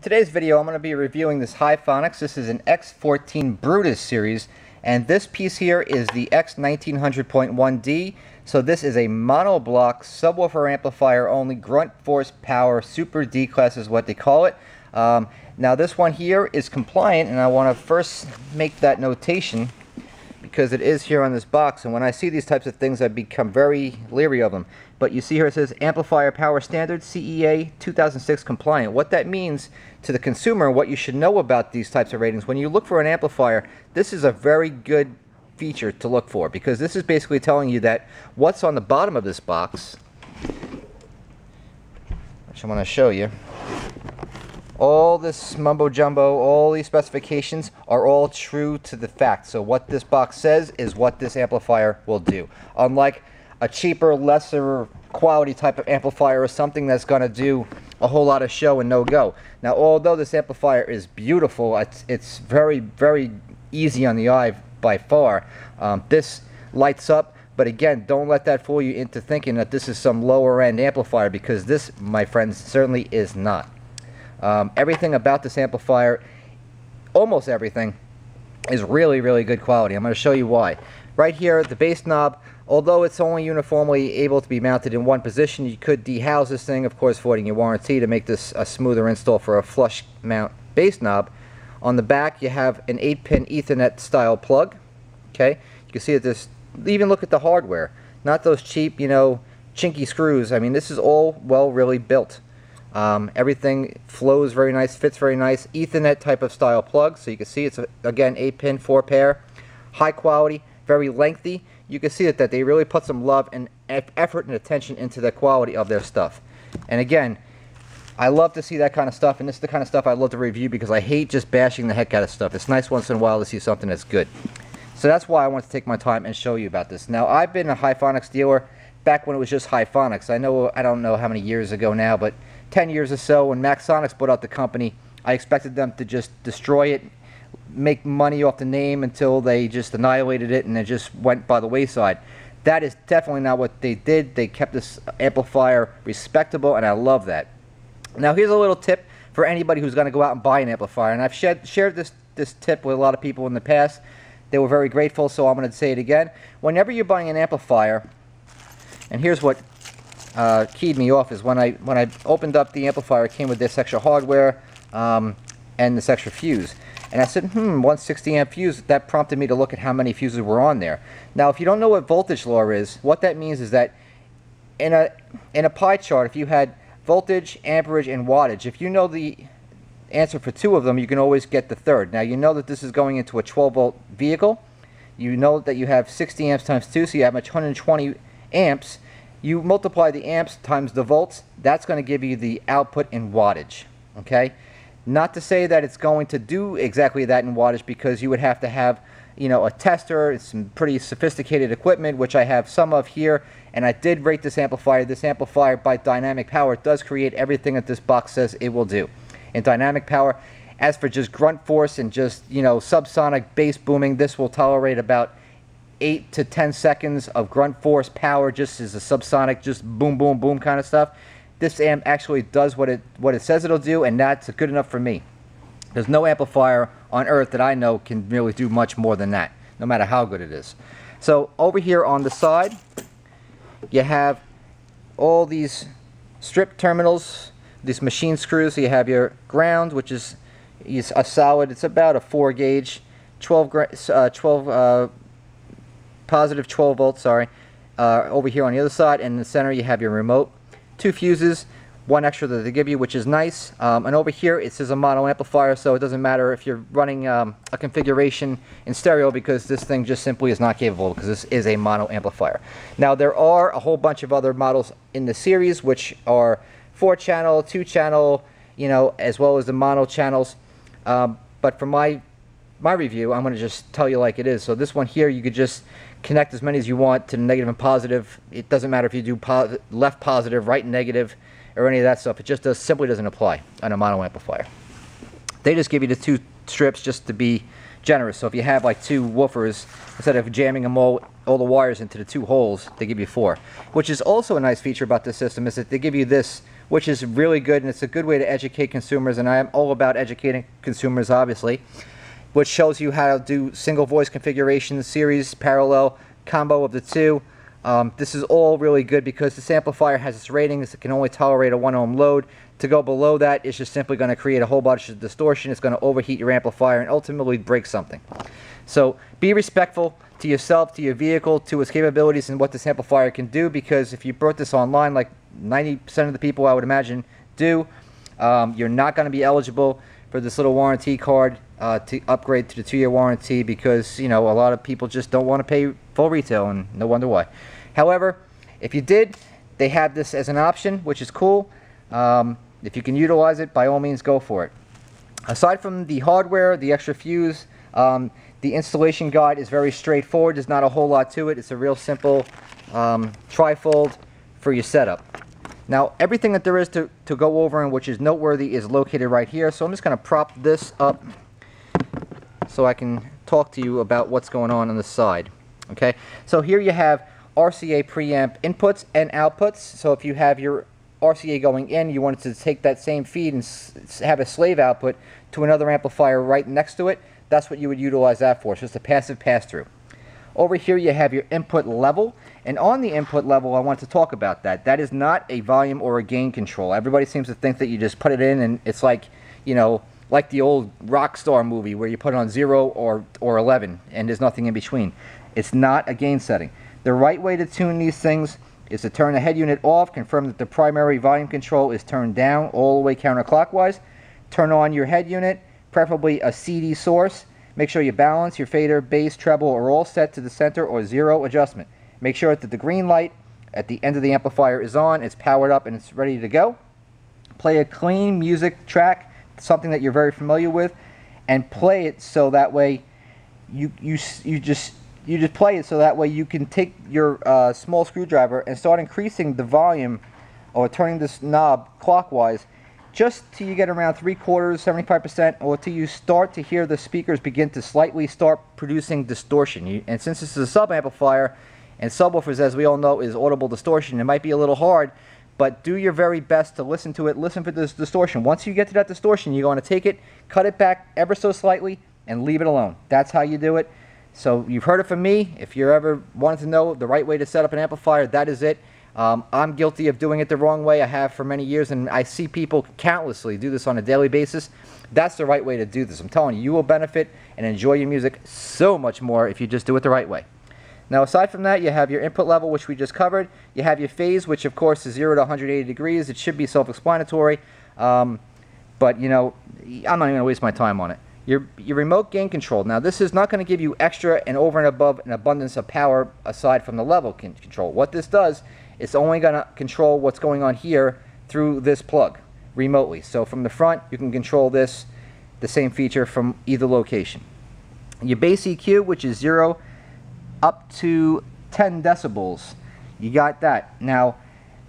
In today's video, I'm going to be reviewing this Hifonics. This is an X14 Brutus series, and this piece here is the X1900.1D. So this is a monoblock subwoofer amplifier only, grunt force power, super D class is what they call it. Um, now this one here is compliant, and I want to first make that notation because it is here on this box and when I see these types of things I become very leery of them. But you see here it says amplifier power standard CEA 2006 compliant. What that means to the consumer what you should know about these types of ratings when you look for an amplifier this is a very good feature to look for because this is basically telling you that what's on the bottom of this box which I want to show you all this mumbo jumbo, all these specifications are all true to the fact. So what this box says is what this amplifier will do. Unlike a cheaper, lesser quality type of amplifier or something that's going to do a whole lot of show and no go. Now, although this amplifier is beautiful, it's, it's very, very easy on the eye by far. Um, this lights up, but again, don't let that fool you into thinking that this is some lower end amplifier because this, my friends, certainly is not. Um, everything about this amplifier, almost everything, is really, really good quality. I'm going to show you why. Right here, the bass knob, although it's only uniformly able to be mounted in one position, you could dehouse this thing, of course, voiding your warranty to make this a smoother install for a flush mount bass knob. On the back, you have an 8-pin Ethernet style plug. Okay, you can see that this, even look at the hardware. Not those cheap, you know, chinky screws. I mean, this is all well really built. Um, everything flows very nice, fits very nice. Ethernet type of style plug. So you can see it's, a, again, 8-pin, 4-pair. High quality, very lengthy. You can see that, that they really put some love and effort and attention into the quality of their stuff. And again, I love to see that kind of stuff, and this is the kind of stuff I love to review because I hate just bashing the heck out of stuff. It's nice once in a while to see something that's good. So that's why I want to take my time and show you about this. Now, I've been a Hifonics dealer back when it was just Hifonics. I know, I don't know how many years ago now, but 10 years or so when Maxxsonics bought out the company, I expected them to just destroy it, make money off the name until they just annihilated it and it just went by the wayside. That is definitely not what they did. They kept this amplifier respectable and I love that. Now here's a little tip for anybody who's going to go out and buy an amplifier. And I've shared, shared this, this tip with a lot of people in the past. They were very grateful, so I'm going to say it again. Whenever you're buying an amplifier, and here's what uh, keyed me off is when I when I opened up the amplifier, it came with this extra hardware um, and this extra fuse. And I said, hmm, 160 amp fuse. That prompted me to look at how many fuses were on there. Now, if you don't know what voltage law is, what that means is that in a in a pie chart, if you had voltage, amperage, and wattage, if you know the answer for two of them, you can always get the third. Now, you know that this is going into a 12 volt vehicle. You know that you have 60 amps times 2, so you have much 120 amps you multiply the amps times the volts, that's going to give you the output in wattage. Okay? Not to say that it's going to do exactly that in wattage because you would have to have, you know, a tester, some pretty sophisticated equipment, which I have some of here, and I did rate this amplifier. This amplifier by dynamic power does create everything that this box says it will do. In dynamic power, as for just grunt force and just, you know, subsonic bass booming, this will tolerate about 8 to 10 seconds of grunt force power just as a subsonic just boom boom boom kind of stuff. This amp actually does what it what it says it'll do and that's good enough for me. There's no amplifier on earth that I know can really do much more than that no matter how good it is. So over here on the side you have all these strip terminals these machine screws. So you have your ground which is, is a solid it's about a 4 gauge 12, uh, 12 uh, positive 12 volts, sorry. Uh, over here on the other side, in the center you have your remote. Two fuses, one extra that they give you, which is nice. Um, and over here it says a mono amplifier, so it doesn't matter if you're running um, a configuration in stereo because this thing just simply is not capable because this is a mono amplifier. Now there are a whole bunch of other models in the series which are four channel, two channel, you know, as well as the mono channels. Um, but for my my review, I'm going to just tell you like it is. So this one here, you could just connect as many as you want to negative and positive. It doesn't matter if you do left positive, right negative, or any of that stuff. It just does simply doesn't apply on a mono amplifier. They just give you the two strips just to be generous. So if you have like two woofers, instead of jamming them all, all the wires into the two holes, they give you four. Which is also a nice feature about this system is that they give you this which is really good and it's a good way to educate consumers. And I am all about educating consumers, obviously, which shows you how to do single voice configuration, series, parallel, combo of the two. Um, this is all really good because this amplifier has its ratings. It can only tolerate a 1 ohm load. To go below that, it's just simply going to create a whole bunch of distortion. It's going to overheat your amplifier and ultimately break something. So be respectful to yourself, to your vehicle, to its capabilities and what this amplifier can do because if you brought this online like 90% of the people I would imagine do, um, you're not going to be eligible for this little warranty card uh, to upgrade to the two-year warranty because you know a lot of people just don't want to pay full retail and no wonder why. However, if you did, they have this as an option, which is cool. Um, if you can utilize it, by all means, go for it. Aside from the hardware, the extra fuse, um, the installation guide is very straightforward. There's not a whole lot to it. It's a real simple um, trifold for your setup. Now, everything that there is to, to go over and which is noteworthy is located right here. So I'm just going to prop this up so I can talk to you about what's going on on the side. Okay, so here you have RCA preamp inputs and outputs. So if you have your RCA going in, you wanted to take that same feed and have a slave output to another amplifier right next to it, that's what you would utilize that for. It's just a passive pass-through. Over here you have your input level, and on the input level I want to talk about that. That is not a volume or a gain control. Everybody seems to think that you just put it in and it's like, you know, like the old Rockstar movie where you put it on 0 or, or 11 and there's nothing in between. It's not a gain setting. The right way to tune these things is to turn the head unit off, confirm that the primary volume control is turned down all the way counterclockwise, turn on your head unit, preferably a CD source. Make sure you balance your fader, bass, treble are all set to the center or zero adjustment. Make sure that the green light at the end of the amplifier is on, it's powered up and it's ready to go. Play a clean music track, something that you're very familiar with, and play it so that way you, you, you just you just play it so that way you can take your uh, small screwdriver and start increasing the volume or turning this knob clockwise just till you get around three quarters, 75%, or till you start to hear the speakers begin to slightly start producing distortion. You, and since this is a sub amplifier, and subwoofers, as we all know, is audible distortion, it might be a little hard, but do your very best to listen to it. Listen for this distortion. Once you get to that distortion, you're going to take it, cut it back ever so slightly, and leave it alone. That's how you do it. So you've heard it from me. If you're ever wanting to know the right way to set up an amplifier, that is it. Um, I'm guilty of doing it the wrong way. I have for many years, and I see people countlessly do this on a daily basis. That's the right way to do this. I'm telling you, you will benefit and enjoy your music so much more if you just do it the right way. Now, aside from that, you have your input level, which we just covered. You have your phase, which of course is 0 to 180 degrees. It should be self-explanatory, um, but you know, I'm not even going to waste my time on it. Your, your remote gain control. Now, this is not going to give you extra and over and above an abundance of power aside from the level control. What this does it's only going to control what's going on here through this plug remotely. So from the front, you can control this, the same feature from either location. Your bass EQ, which is 0 up to 10 decibels, you got that. Now,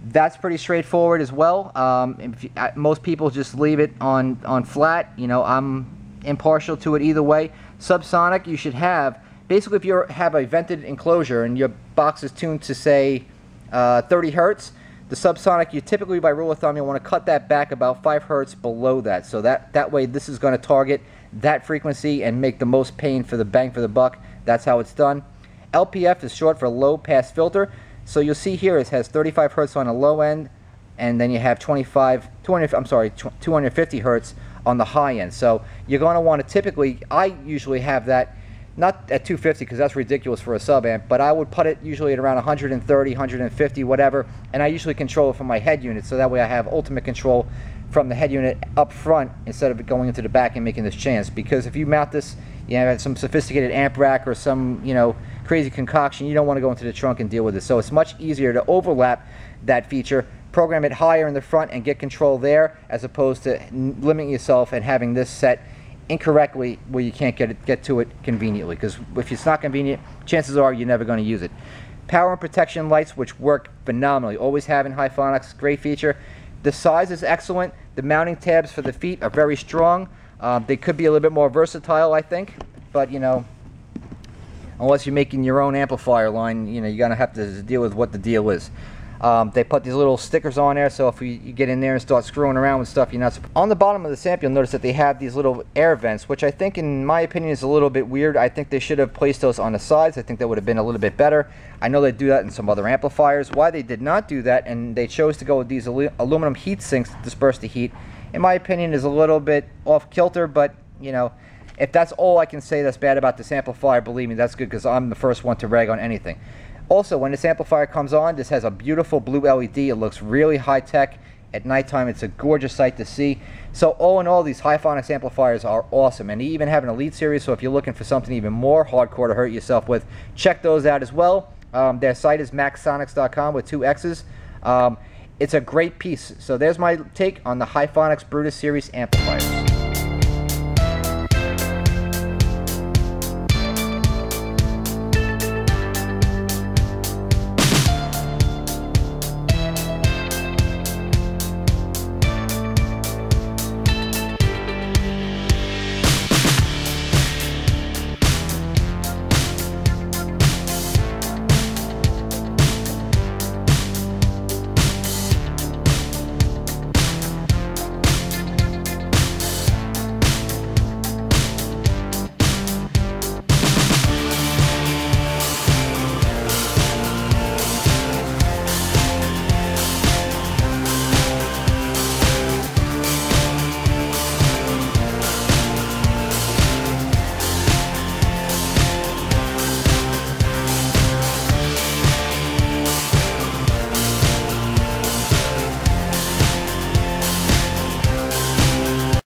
that's pretty straightforward as well. Um, you, uh, most people just leave it on, on flat. You know, I'm impartial to it either way. Subsonic, you should have, basically if you have a vented enclosure and your box is tuned to say uh, 30 hertz. The subsonic, you typically, by rule of thumb, you want to cut that back about 5 hertz below that. So that, that way this is going to target that frequency and make the most pain for the bang for the buck. That's how it's done. LPF is short for low pass filter. So you'll see here it has 35 hertz on the low end, and then you have 25, 200, I'm sorry, 250 hertz on the high end. So you're going to want to typically, I usually have that not at 250 because that's ridiculous for a sub amp, but I would put it usually at around 130, 150, whatever, and I usually control it from my head unit, so that way I have ultimate control from the head unit up front instead of going into the back and making this chance. Because if you mount this, you have some sophisticated amp rack or some, you know, crazy concoction, you don't want to go into the trunk and deal with it. So it's much easier to overlap that feature, program it higher in the front and get control there, as opposed to limiting yourself and having this set incorrectly where you can't get it, get to it conveniently. Because if it's not convenient, chances are you're never going to use it. Power and protection lights, which work phenomenally. Always have in Hifonics, great feature. The size is excellent. The mounting tabs for the feet are very strong. Um, they could be a little bit more versatile, I think. But, you know, unless you're making your own amplifier line, you know, you're going to have to deal with what the deal is. Um, they put these little stickers on there, so if you, you, get in there and start screwing around with stuff, you're not. On the bottom of the samp, you'll notice that they have these little air vents, which I think, in my opinion, is a little bit weird. I think they should have placed those on the sides. I think that would have been a little bit better. I know they do that in some other amplifiers. Why they did not do that, and they chose to go with these alu aluminum heat sinks to disperse the heat, in my opinion, is a little bit off kilter. But you know, if that's all I can say that's bad about this amplifier, believe me, that's good because I'm the first one to rag on anything. Also, when this amplifier comes on, this has a beautiful blue LED. It looks really high tech. At nighttime, it's a gorgeous sight to see. So all in all, these Hifonics amplifiers are awesome. And they even have an Elite series, so if you're looking for something even more hardcore to hurt yourself with, check those out as well. Um, their site is maxxsonics.com with two X's. Um, it's a great piece. So there's my take on the Hifonics Brutus series amplifiers.